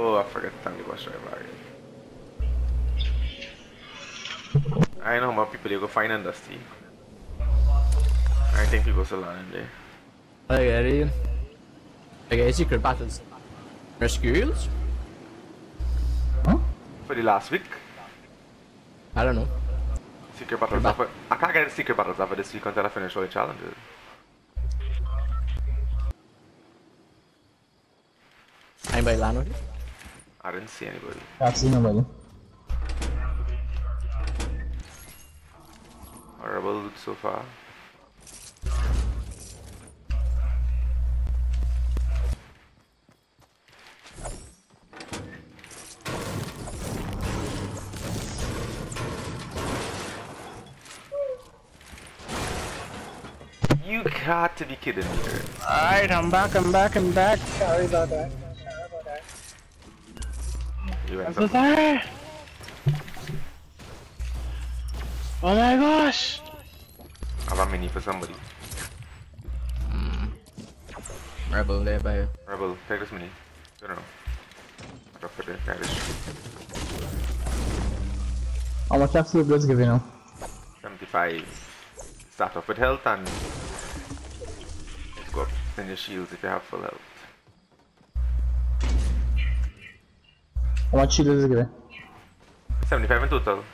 Oh, I forgot to thank the bus driver again. I know how people you go find in Dusty. I think people still on in there. It. I get secret battles. Rescues? Huh? For the last week, I don't know. secret battles. Ba- After, I can't get the secret battles after this week until I finish all the challenges. Anybody land with it? I didn't see anybody. I've seen nobody. Horrible loot so far. You got to be kidding me. Alright, I'm back, I'm back, I'm back. Sorry about that. Sorry about I'm so sorry. Oh my gosh! I have a mini for somebody. Mm. Rebel there by you. Rebel, take this mini. I don't know. I drop it there. Carry this. How much have Slip give you now? 75. Start off with health and let's go up. Then your shields if you have full health. How much shield does it give you? 75 in total.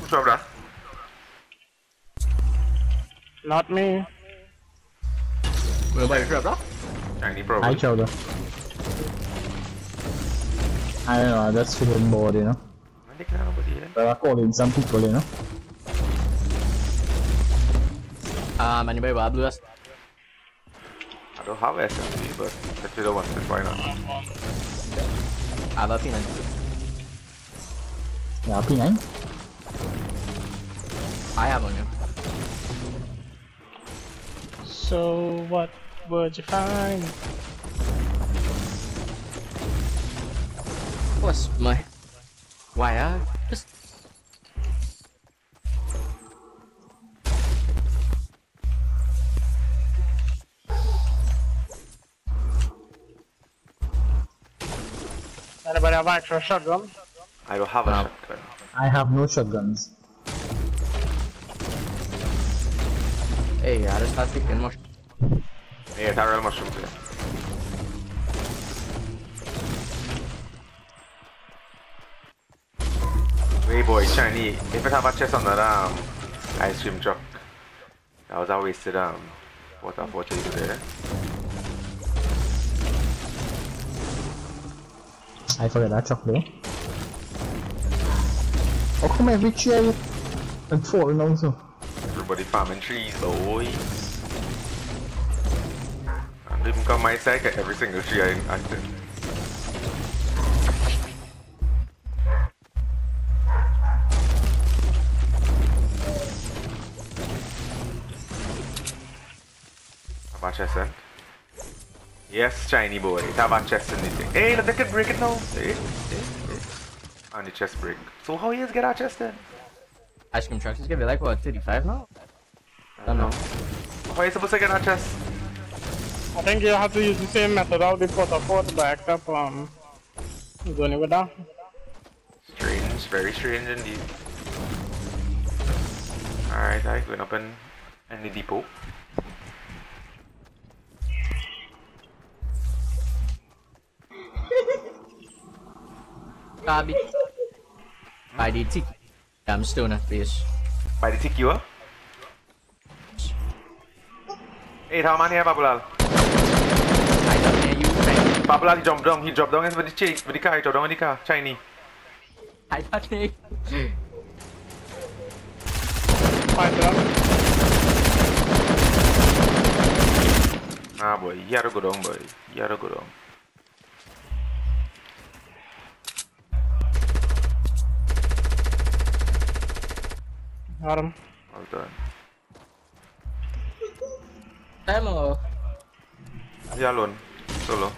Who dropped that? Not me. Nobody sure, bro? Shiny I probably. killed her. I don't know, that's feeling bored, you know. I think nobody here. But I call in some people, you know. Um, anybody with blue vest? I don't have SMG, but if you don't want it, why not? I have a P9. Yeah, P9. I have one, yeah. So, what would you find? What's my... Why, uh, Anybody have extra shotgun? I don't have a No. shotgun. I have no shotguns. Hey, I just have freaking much. Yeah, Tyrell mushrooms here. Hey boy, shiny. If it have a chest on that um ice cream truck, that was a wasted um water water you there. I forgot that chocolate. How come every chair and falling down so? Everybody farming trees, boy. didn't come my side, get every single tree I acted. Have a chest then? Yes, shiny boy. Have a chest in the thing. Hey, look, they can break it now. Hey, hey, hey. And the chest break. So how you get our chest then? Ice cream trucks is gonna be like, what, 35 now? I don't know. How you supposed to get our chest? I think you have to use the same method of the put a port back up, um, going with that. Strange, very strange indeed. Alright, I going up in, in the depot. The tick. Yeah, I'm still not please. By the tick you up. Hey, how many have Babulal? I don't hear you, man. Babulal, he jumped down, he dropped down with the chase, with the car, he dropped down with the car, shiny. I don't hear. Ah boy, you gotta go down boy, you gotta go down. Got him. Well done. Ammo. He's alone. Solo.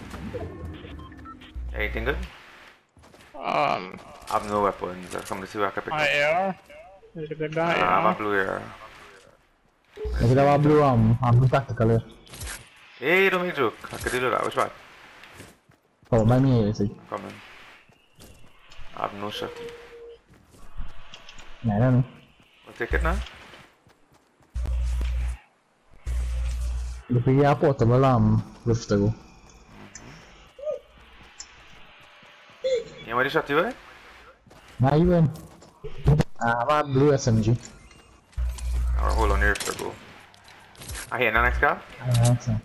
Anything good? Um. I have no weapons. That's come to see where I can pick my. AR? There's a good guy. Nah, a blue AR. Maybe dah was blue am I'm blue tactical. Hey, don't make joke. I can do. Which one? Oh, by me, is it? Come on. I have no shot. Nah, I. ticket now? Napigyan po, tama lang. Roof Yung Nie shot yun. Na yun. A, ah, ma blue SMG. Or hold on, roof tego. A ah, here, na next car? Na ah, next car.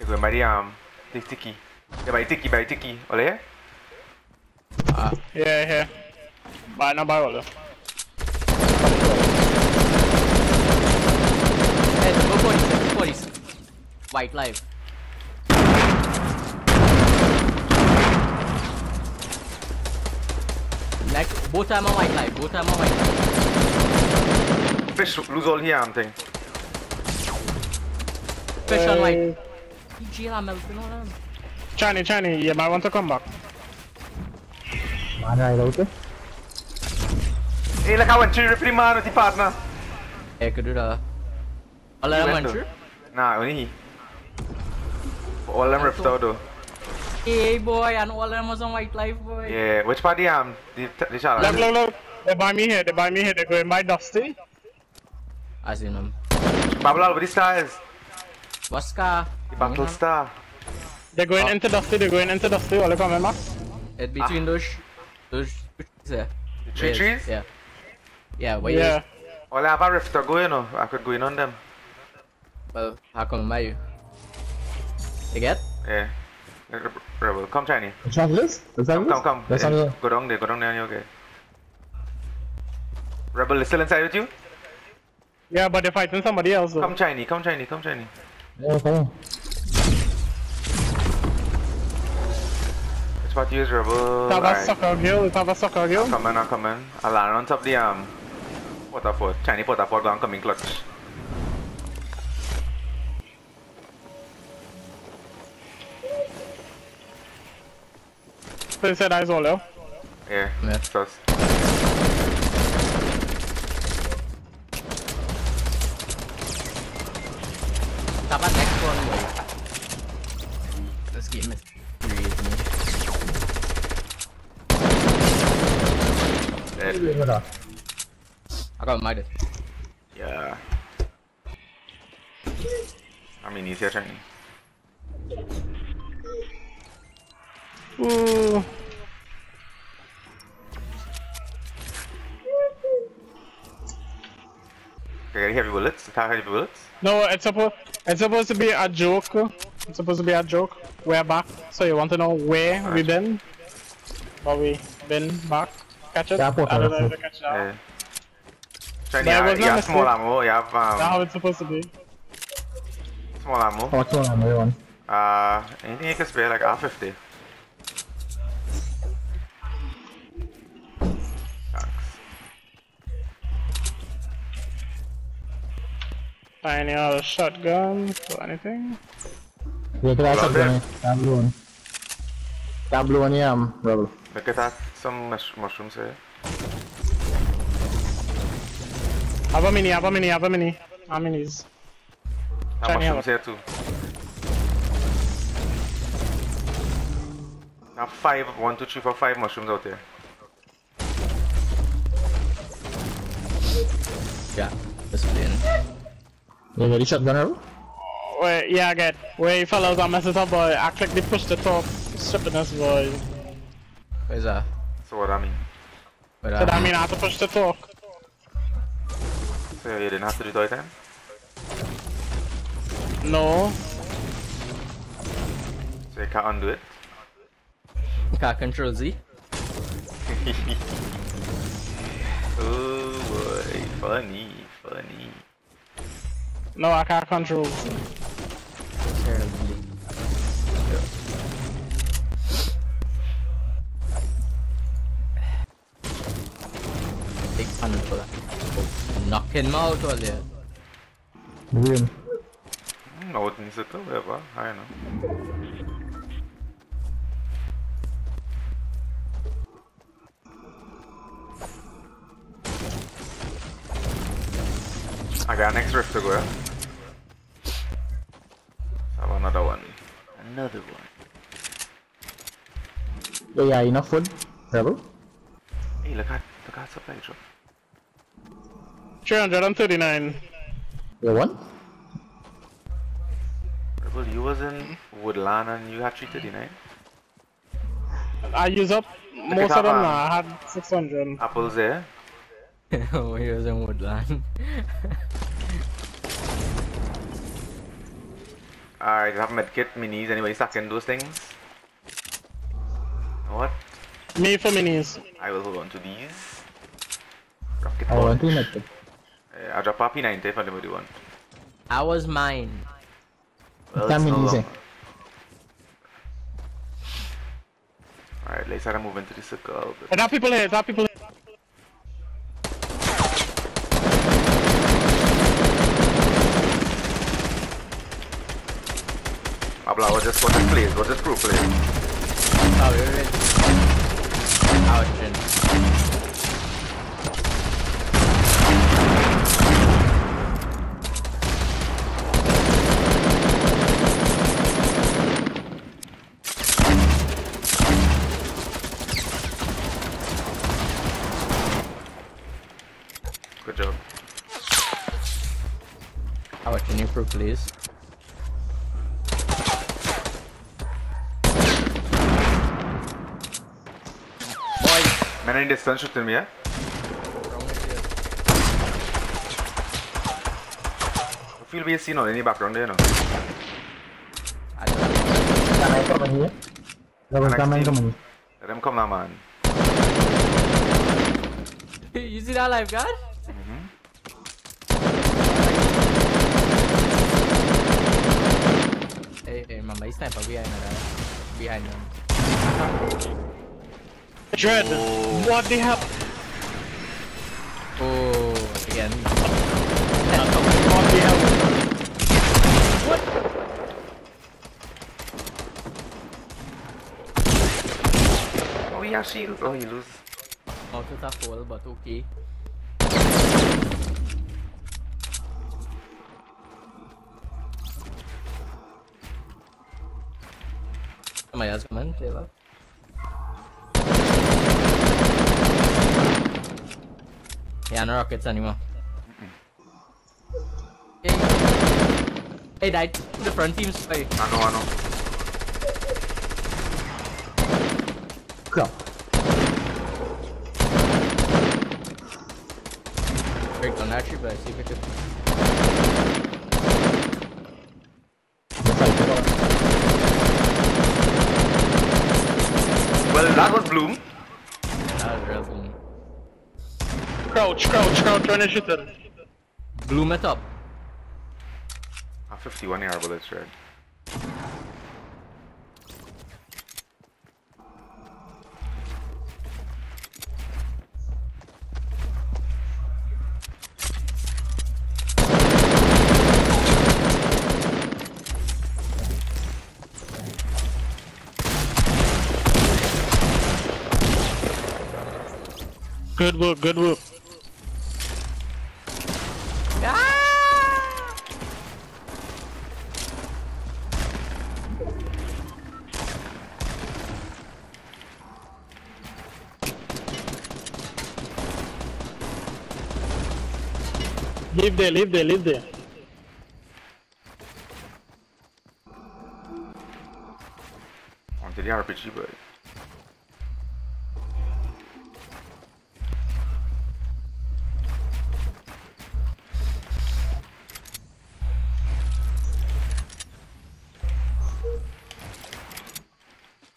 Tego, Mariam. Um, Tych tiki. Ja, baj tiki, baj tiki. Oleje? Ah. Yeah, yeah. Bye, na bye, oleje. head. Go for it. Go for it. White life. Like both ammo white life. Both white life. Fish lose all here. I'm thing. Fish on white. GG là mày nó làm. Chani Chani, yeah, I want to come back. Mana hai đâu chứ? Ê là cao anh chưa man thì phạt partner. Ê could do that. All of them went went through. Nah, only he. All them ripped out though. Hey boy, and all of them was on white live boy. Yeah, which part the um, the, the Look, challenge? look, look. They buy me here, they buy me here, they're going by Dusty. I seen them. Um, Babylon with the stars. What's car? The battle star. They're going ah. into Dusty, they're going into Dusty. All coming back. It between ah. those, those trees there. The three Yes, trees? Yeah. Yeah, where Yeah. All I have a rift go, you oh, know. I could go in on them. Well, come mayo. You get? Yeah. Rebel, come try me. Try this? Come, come, come. That's yeah. Go down there, go down there, okay. Rebel is still inside with you? Yeah, but they're fighting somebody else. Come Chinese, come Chinese, come Chinese. Yeah, come on. Which part use, Rebel? Have a soccer girl, have a soccer girl. Come in, I'll come in. I'll land on top of the um, waterford. Chinese waterford, but I'm coming clutch. They said I solo. Yeah, yeah. it's us. How about next one? Wait. This game is crazy. Dead. I got mited. Yeah. I mean, he's here training. Ooh. Very heavy bullets? How heavy bullets? No, it's supposed it's supposed to be a joke. It's supposed to be a joke. We're back. So you want to know where right. we've been? But we been back. Catch it? Yeah, I don't know if catch it. Yeah. So you have, you small ammo, you have um... That's how it's supposed to be. Small ammo. How much small ammo you want? Uh, anything you can spare, like R50. Any other shotgun or anything? Yo creo que tiene. Down blue one. Down blue one, yeah, I'm rebel. Look at that. Some mush mushrooms here. Have a mini, have a mini, have a mini. How minis? How mushrooms here too. Now five, one, two, three, four, five mushrooms out there. Yeah, that's brilliant. You ready shotgunner? Wait, yeah, I get. Wait, fellas, I messed it up, boy. I clicked the push the top. Stripping us, boy. What is that? So what I mean? What so that I mean I have to push the talk. So you didn't have to do it then? No. So you can't undo it? Can't control Z. oh boy, funny, funny. No, I can't control. Big for that. Knock him out earlier. Real. Não, outro iniciativa levar, I know. Got next rift to go. Have another one. Another one. Yeah, yeah, enough food. Rebel. Hey, look at look at supply drop. 339. You want? Rebel, you was in Woodland and you had 339. I use up most of them now. I had 600. Apples there. Oh, he was in Woodland. Alright, you have medkit, minis, anybody stacking those things? What? Me for minis. I will hold on to these. Rocket I want to launch. make it. Uh, I'll drop a P90 if anybody want. I was mine. Well, Damn it's no it, Alright, let's start moving to the circle. Hey, that people here, that people here. Abla, we'll just watch this plays, we'll just pro play. Oh, we were in. Ouch. and- Good job. Ouch, can you prove please? Boy! Man in distance shooting me, yeah? I feel be seen on any background there, no? I don't know. I come in here? Rebel, Next come in, team. come in. Let them come now, man. you see that lifeguard? Mm-hmm. Hey, hey, remember, he's sniper behind that. Behind him. Dread. Oh. What the hell? Oh, again. What the hell? Oh, yeah, shield. Oh, you lose. Out to the hole, but okay. Somebody else come in, Taylor. Yeah, no rockets anymore. Hey, hey, that the front team's spy. I know, I know. Crap. Break down that tree, but I see if I could. The fight is on. Well, that was Bloom. That was real boom. Crouch, crouch, crouch when you shoot it. Bloom it up. A 51 yard bullets, right? Good work, good work. Leave there, leave there, leave there. Onto the RPG, but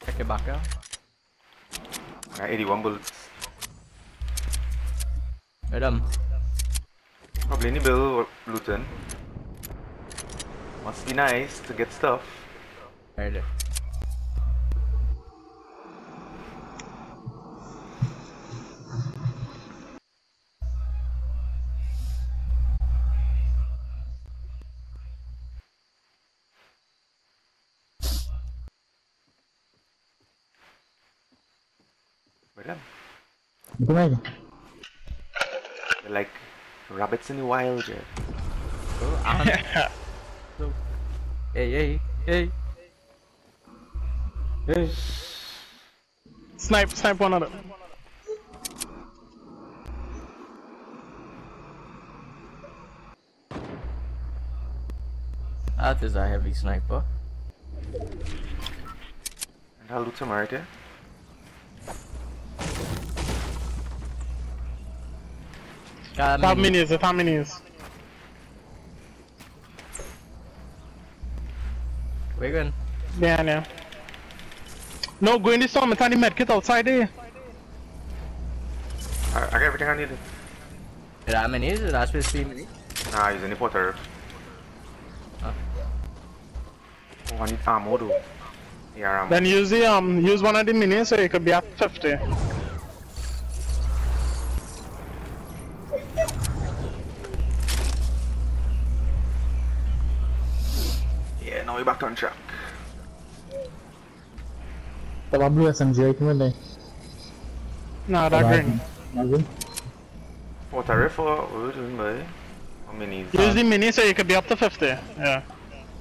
Check it back out. I got 81 bullets. Right, um. Probably any bill or looting. Must be nice to get stuff. Right there. But them, Come in. they're like rabbits in the wild, yeah. Oh, and so, hey, hey, hey. Hey. Snipe, snipe one of them. That is a heavy sniper. And I'll loot some right here. Got How mini. many is it? How many is? We're going. Yeah, yeah. No, go in the storm and tiny medkit outside there. I, I got everything I needed. Did I minis? Did I space three minis? Nah, he's in the porter. Ah. Oh, I need ammo though. Yeah, ammo. Then use the um use one of the minis so you could be at 50. Yeah, now we're back on track. The one blue SMG right here, like. No, that green. What a rifle, what do you mean? How many is Use the minis so you could be up to 50. Yeah.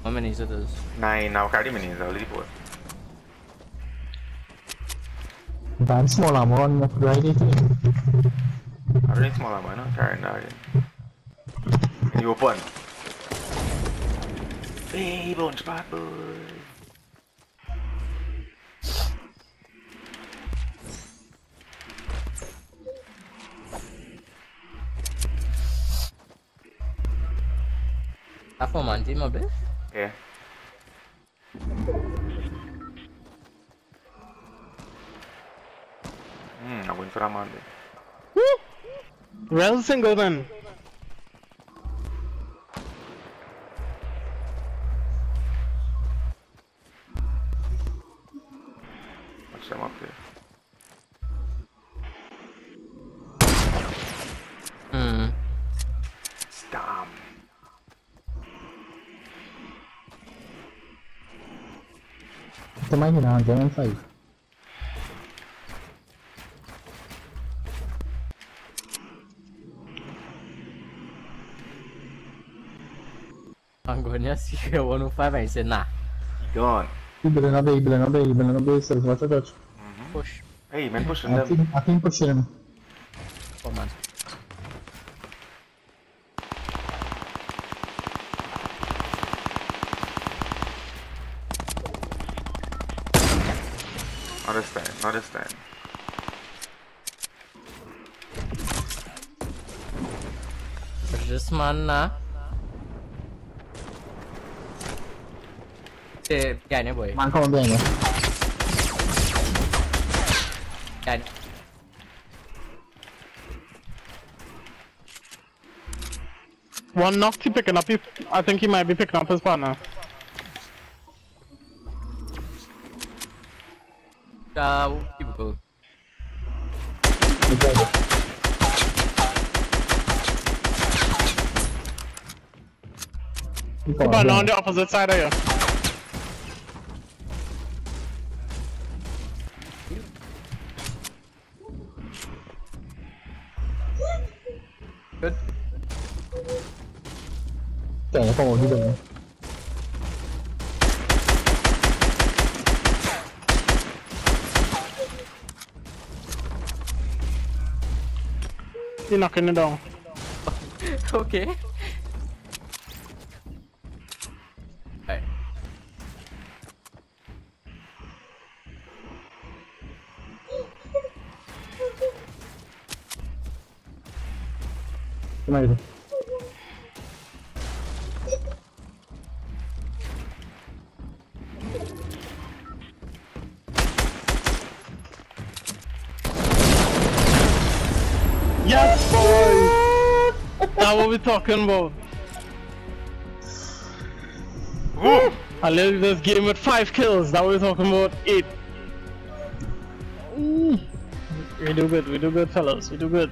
How many is it is? Nine, now carry minis, I'll leave it. Ban small ammo. on the right I don't need small ammo. I'm not carrying that again. You open. Hey, bunch bad boy. That for man team a bit. Yeah. Hmm, I'm going for that man. there. Rel single then. Tụi mấy thì nào cho em phải I'm going to see you 105 and he said nah. Gone. Ibili na bay, ibili na bay, ibili na bay, sir. Watch out, watch. Push. Hey, man, pushing I them. think, I think pushing him. For man. Not this time. Not this time. Push this man na Say, yeah, ne boy. Man, come on, boy. Yeah. One knock he picking up. I think he might be picking up his partner. Uh, ที่ก่อน But on the opposite side of you. Good. แต่โผล่ที่เดิม He knocking it down. okay. Come over. Yes, boy! Now what we're talking about. Woo! I left this game with 5 kills, Now we're talking about 8. We do good, we do good fellas, we do good.